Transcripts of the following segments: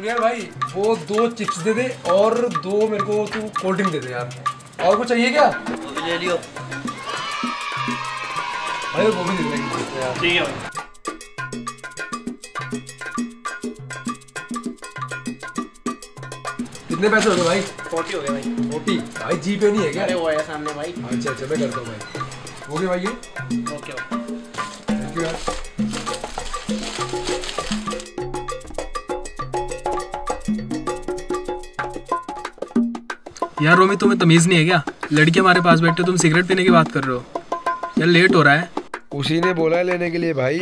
सुन भाई वो दो चिप्स दे दे और दो मेरे को तू कोल्ड ड्रिंक दे दे यार। और कुछ चाहिए क्या? वो भी ले लियो। भाई वो भी दे दे। यार ठीक है कितने पैसे हो गए भाई? फोर्टी हो गया भाई। फोर्टी? भाई जी पे नहीं है क्या? अरे वो है सामने भाई। अच्छा अच्छा मैं करता हूँ भाई। हो गए भाई ये? ओके ओके यार रोमी तुम्हें तमीज नहीं है क्या? लड़की हमारे पास बैठे तुम सिगरेट पीने की बात कर रहे हो। यार लेट हो रहा है। उसी ने बोला है लेने के लिए भाई।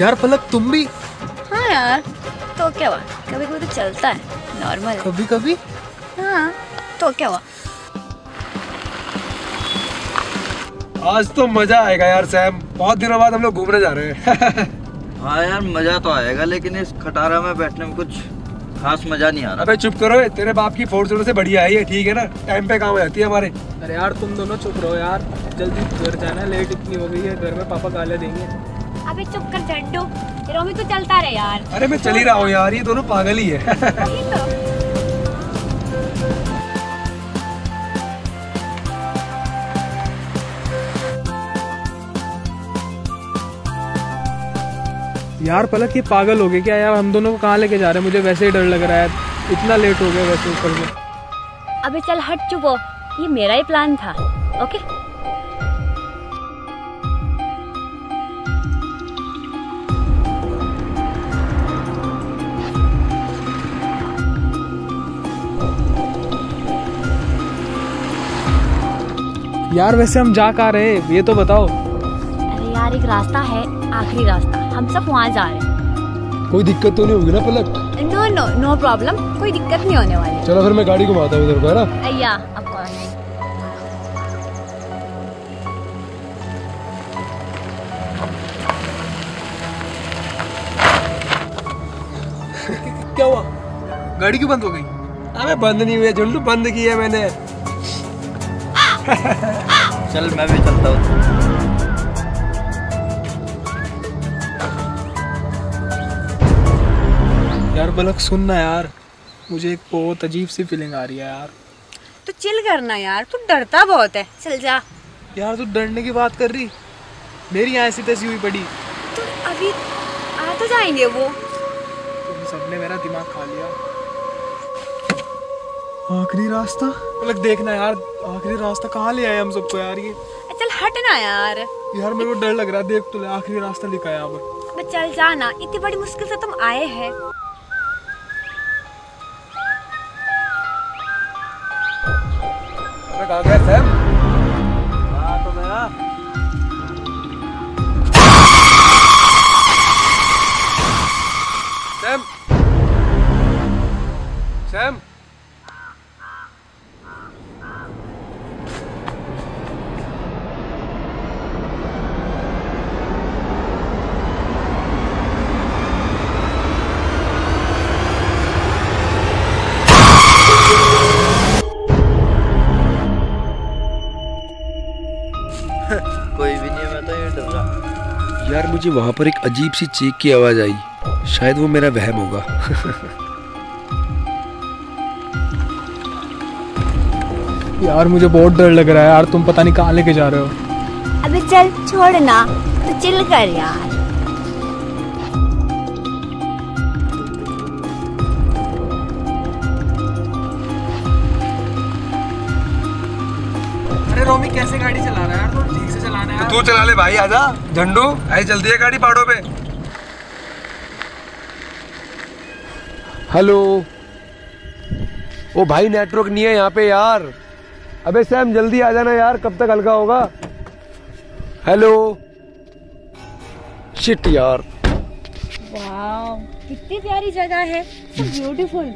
यार पलक तुम भी? हाँ यार तो क्या हुआ? कभी कभी तो चलता है नॉर्मल कभी कभी हाँ तो क्या हुआ? आज तो मज़ा आएगा यार सैम। बहुत दिनों बाद हम लोग घूमने जा रहे हैं। हाँ यार मज़ा तो आएगा लेकिन इस खटारा में बैठने में कुछ खास मज़ा नहीं आ रहा। अबे चुप करो तेरे बाप की फोर्स से बढ़िया है ये ठीक है ना? टाइम पे काम हो जाती है हमारे। अरे यार तुम दोनों चुप रहो यार। जल्दी घर जाना है लेट इतनी हो गई है घर में पापा गाले देंगे। अबे चुप कर झंडू। रोमी तो चलता रहे यार। अरे मैं चल ही रहा हूँ यार ये दोनों पागल ही है। यार पलक ये पागल हो गए क्या यार? हम दोनों को कहाँ लेके जा रहे हैं? मुझे वैसे ही डर लग रहा है इतना लेट हो गया वैसे ऊपर में अबे चल हट चुप हो। ये मेरा ही प्लान था ओके यार वैसे हम जा कहाँ रहे ये तो बताओ। अरे यार एक रास्ता है आखिरी रास्ता। हम सब वहाँ जा रहे हैं। कोई दिक्कत तो नहीं होगी ना Palak? No no no problem कोई दिक्कत नहीं होने वाली। चलो फिर मैं गाड़ी घुमाता हूँ उधर को है ना? क्या हुआ? गाड़ी क्यों बंद हो गई? अबे बंद नहीं हुई है झुंडू बंद की है मैंने। चल मैं भी चलता हूँ। पलक सुनना यार। मुझे एक बहुत अजीब सी फीलिंग आ रही है यार। तो चिल करना यार तू डरता बहुत है। चल जा। यार तू डरने की बात कर रही? मेरी यहाँ ऐसी तैसी हुई पड़ी। तो अभी आ तो जाएँगे वो। तुम सबने मेरा दिमाग खा लिया। आखिरी रास्ता? पलक देखना यार आखिरी रास्ता कहाँ ले आए हम सबको यार ये? चल हटना यार। यार मेरे को डर लग रहा है देख तो ले आखिरी रास्ता लिखा है यहाँ पर। चल जाना इतनी बड़ी मुश्किल से तुम आए हैं। कहाँ गया सैम हाँ तो सैम। यार मुझे वहाँ पर एक अजीब सी चीख की आवाज़ आई। शायद वो मेरा वहम होगा। यार मुझे बहुत डर लग रहा है यार तुम पता नहीं कहाँ लेके जा रहे हो। अबे चल छोड़ ना तो चिल कर यार। अरे रोमी कैसे गाड़ी चला रहा है यार थोड़ा है तू चला ले भाई आजा। झंडू आई चलती है गाड़ी पहाड़ों पे। हेलो। ओ भाई नेटवर्क नहीं है यहाँ पे यार। अबे सैम जल्दी आ जाना यार कब तक हल्का होगा? हेलो। शिट यार। कितनी प्यारी जगह है ब्यूटीफुल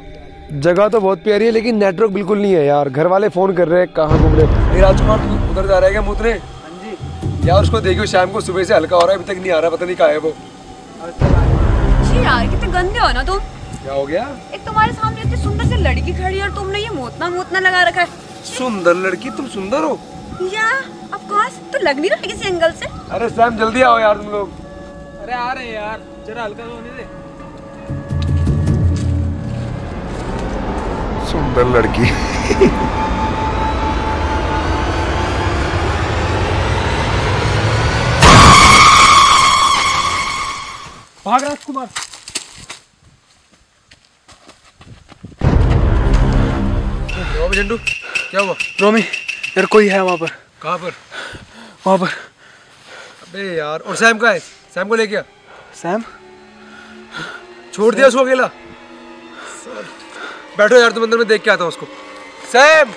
जगह तो बहुत प्यारी है लेकिन नेटवर्क बिल्कुल नहीं है यार। घर वाले फ़ोन कर रहे हैं कहाँ घूम रहे हैं? राजकुमार उधर जा रहे है क्या जी यार उसको देखियो शाम को सुबह से हल्का हो रहा है अभी तक नहीं आ रहा पता नहीं कहाँ है वो। यार कितने गंदे हो ना तुम। क्या हो गया? एक तुम्हारे सामने इतनी सुंदर सी लड़की खड़ी है और तुमने ये मोतना मोतना लगा रखा है। सुंदर लड़की? तुम सुंदर हो? या ऑफ़ कोर्स तो लग नहीं रहा किसी एंगल से? अरे सैम जल्दी आओ यार तुम लोग। अरे आ रहे हैं यार जरा हल्का तो होने दे। सुंदर लड़की। भाग राजकुमार। झंडू क्या हुआ? रोमी यार कोई है वहाँ पर। कहाँ पर? वहाँ पर। अबे यार और सैम का है? सैम को लेके आ। सैम? छोड़ दिया उसको अकेला। बैठो यार तुम अंदर में देख के आता हूँ उसको। सैम!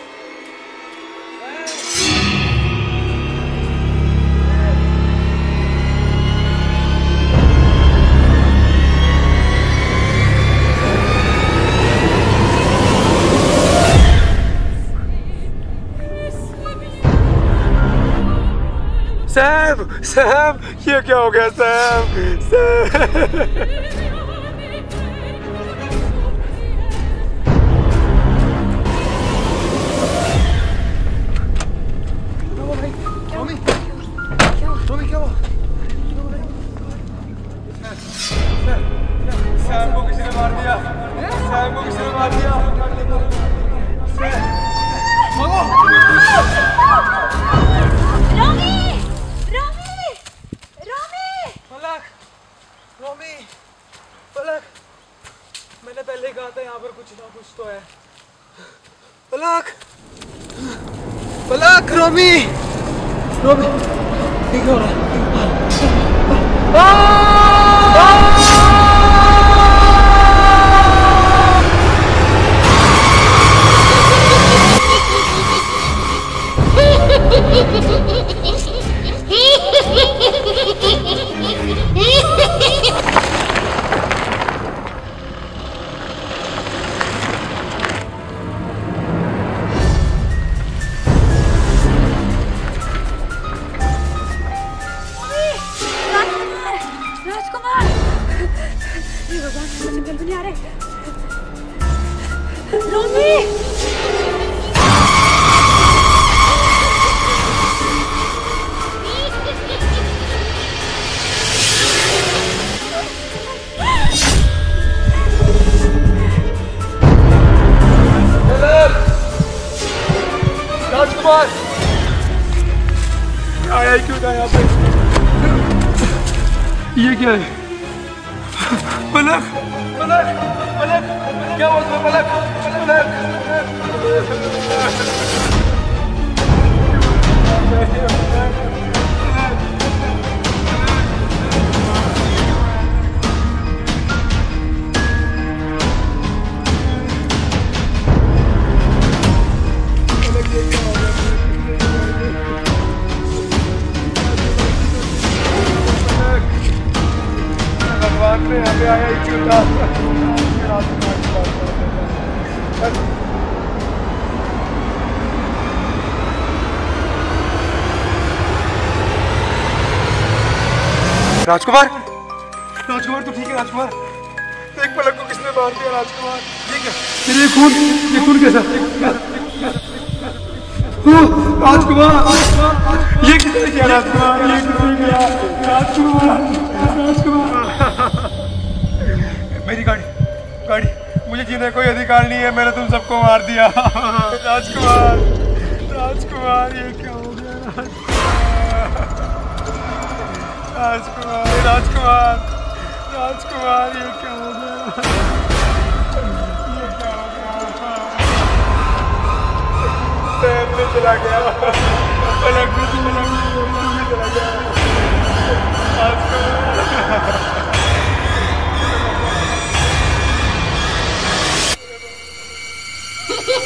सैम सैम ये क्या हो गया Sam Sam Sam to je. Palak! Palak, Romi! Romi! Igora! Ah! Ah! Palak क्या हुआ तुम्हें पलक पलक भगवान ने हमें आया राजकुमार। राजकुमार? तो ठीक है राजकुमार। एक पलक को किसने मार दिया राजकुमार? ठीक है। तेरे ये खून ये खून कैसा? राजकुमार! ये किसने किया राजकुमार? ये किसने किया? राजकुमार! जीने का कोई अधिकार नहीं है, मैंने तुम सबको मार दिया। राजकुमार राजकुमार, ये क्या हो गया? राजकुमार राजकुमार राजकुमार, ये क्या हो गया? चला गया? चला गया। तू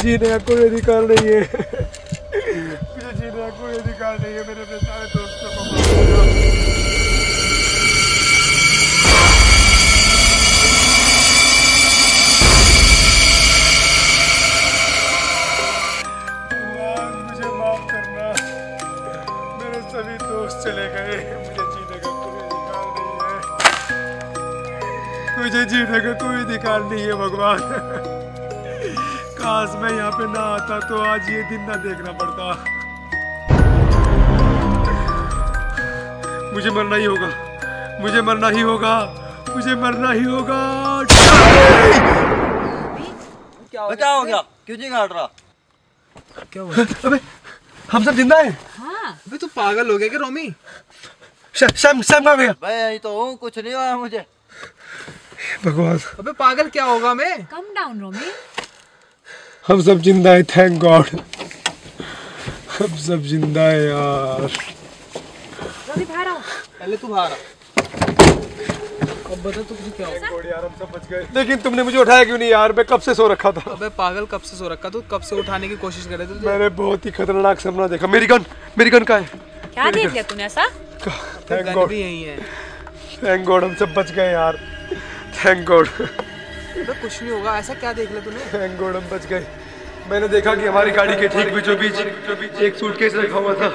जीने का कोई अधिकार नहीं है। मुझे जीने का कोई अधिकार नहीं है, मेरे सारे दोस्तों को सभी दोस्त चले गए, मुझे जीने का कोई नहीं है। मुझे जीने का कोई अधिकार नहीं है, भगवान। काश मैं यहाँ पे ना आता तो आज ये दिन ना देखना पड़ता। मुझे मरना ही होगा। मुझे मरना ही होगा। मुझे मरना ही होगा। क्या हो गया? क्यों नहीं काट रहा? क्या हुआ? अबे हम सब ज़िंदा हैं? हाँ। अबे तू पागल हो गया क्या रोमी? शैम शैम कहाँ गया? भाई यही तो हूँ कुछ नहीं हुआ मुझे। भगवान। अबे पागल क्या होगा मैं? Come down Romi. हम सब ज़िंदा हैं थैंक गॉड हम सब ज़िंदा हैं यार। पहले तू बाहर आ अब बता तू तुझे क्या गॉड यार हम सब बच गए। लेकिन तुमने मुझे उठाया क्यों नहीं यार? मैं कब से सो रखा था? अबे पागल कब से सो रखा तू? कब से उठाने की कोशिश कर रहे थे मैंने बहुत ही खतरनाक सपना देखा। मेरी गन मेरी गन का है? क्या देख लिया तूने ऐसा? थैंक गॉड भी यही है। थैंक गॉड हम सब बच गए यार। थैंक गॉड अबे कुछ नहीं होगा ऐसा क्या देख लिया तूने? थैंक गॉड हम बच गए। मैंने देखा कि हमारी गाड़ी के ठीक बीचों बीच एक सूटकेस रखा हुआ था।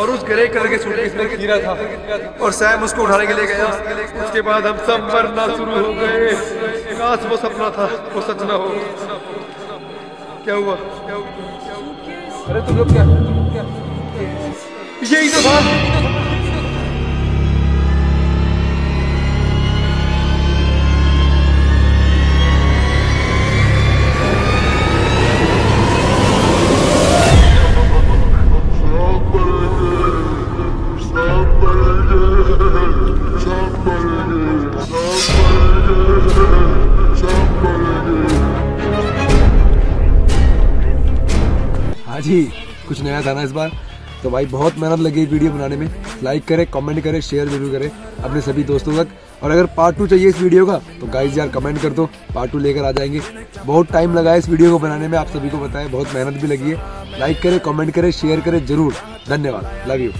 और उस ग्रे कलर के सूटकेस में हीरा था। और सैम उसको उठाने के लिए गया। उसके बाद हम सब मरना शुरू हो गए। काश वो सपना था वो सच ना हो। क्या हुआ? क्या हुआ अरे तुम लोग क्या? यही तो था। हाँ कुछ नया था इस बार। तो भाई, बहुत मेहनत लगी वीडियो बनाने में। लाइक करें कमेंट करें शेयर ज़रूर करें अपने सभी दोस्तों तक। और अगर पार्ट टू चाहिए इस वीडियो का तो गाइज़ यार कमेंट कर दो। पार्ट टू लेकर आ जाएँगे। बहुत टाइम लगा है इस वीडियो को बनाने में, आप सभी को बताएँ बहुत मेहनत भी लगी है। लाइक करें कमेंट करें शेयर करें ज़रूर। धन्यवाद। Love you